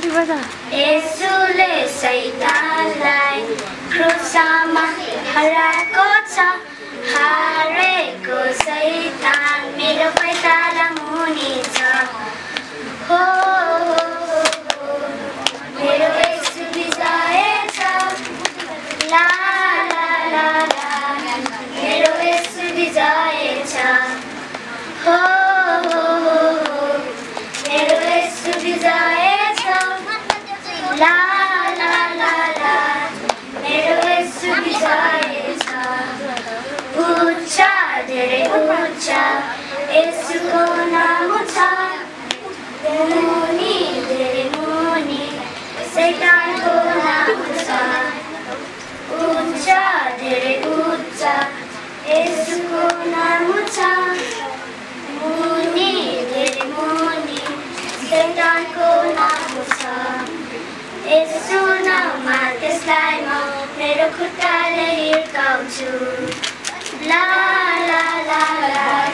कतिबाट यसुले सैतानलाई क्रुसमा हराएको छ यसको नाम छ मुनि धेरै मुनि सैतानको नाम छ उच्च धेरै उच्च यसको नाम छ खुट्टाले हिर्काउँछु ला ला ला ला